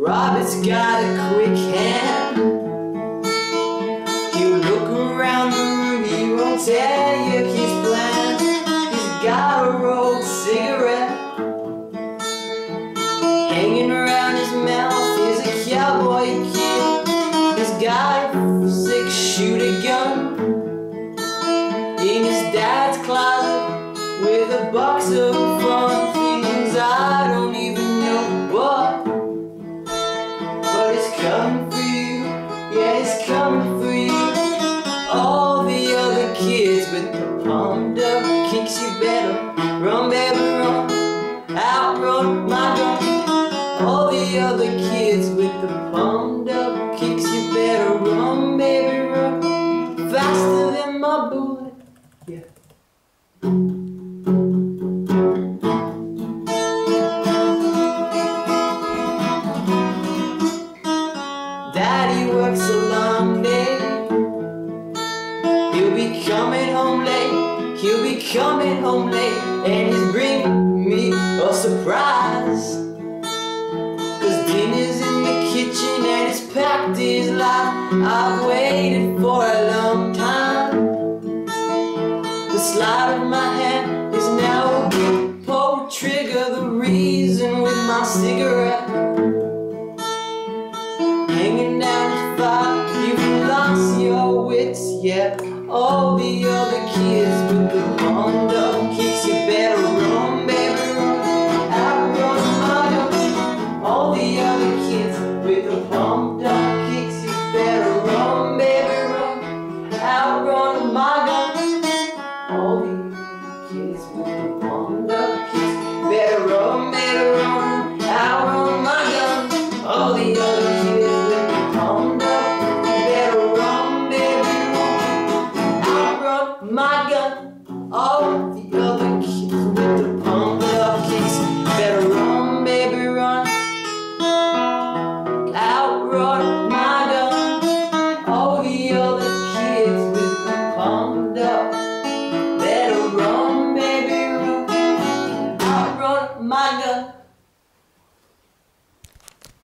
Robert's got a quick hand. He'll look around the room, he won't tell you his plans. He's got a rolled cigarette hanging around his mouth. He's a cowboy kid. He's got a six shooter gun in his dad's closet with a box of coming for you, yeah, it's coming for you. All the other kids with the palmed kicks, you better run, baby, run. Outrun my gun. All the other kids with the coming home late and he's bringing me a surprise. Cause dinner's in the kitchen and it's packed his life. I've waited for a long time. The slide of my hand is now a good pull trigger, the reason with my cigarette. Hanging down the fire, you've lost your wits, yet? All the my gun. All the other kids with the pump up kicks. Better run, baby, run. Outrun my gun. All the other kids with the pump up. Better run, baby, run. Outrun my gun.